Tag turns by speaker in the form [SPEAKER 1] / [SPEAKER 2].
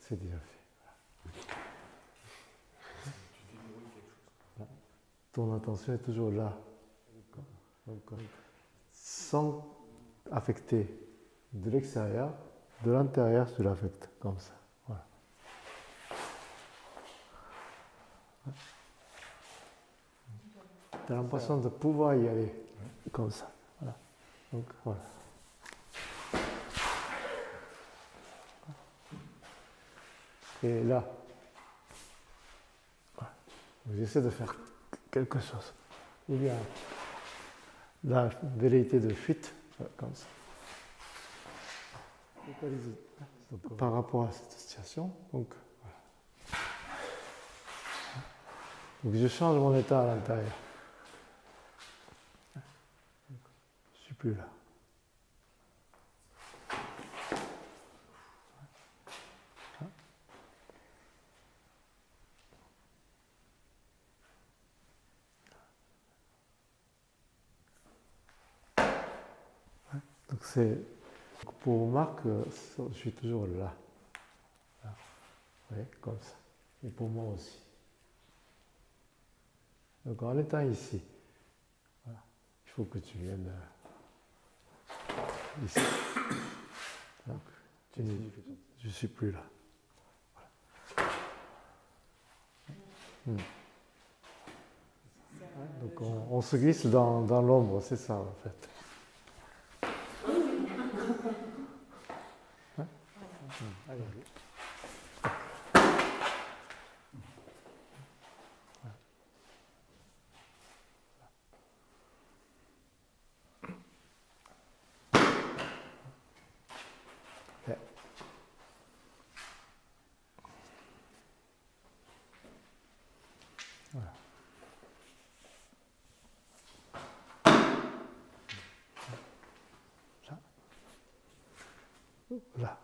[SPEAKER 1] c'est déjà fait. Ton attention est toujours là. Sans affecter de l'extérieur, de l'intérieur, tu l'affectes comme ça. Tu as l'impression de pouvoir y aller comme ça. Donc voilà. Et là, j'essaie de faire quelque chose. Il y a la vérité de fuite, comme ça. Par rapport à cette situation, donc, donc je change mon état à l'intérieur. Je ne suis plus là. Donc c'est pour Marc, je suis toujours là. Oui, comme ça. Et pour moi aussi. Donc en étant ici, il faut que tu viennes euh, ici. Donc, je ne suis plus là. Hmm. Donc on, se glisse dans l'ombre, c'est ça en fait. Là.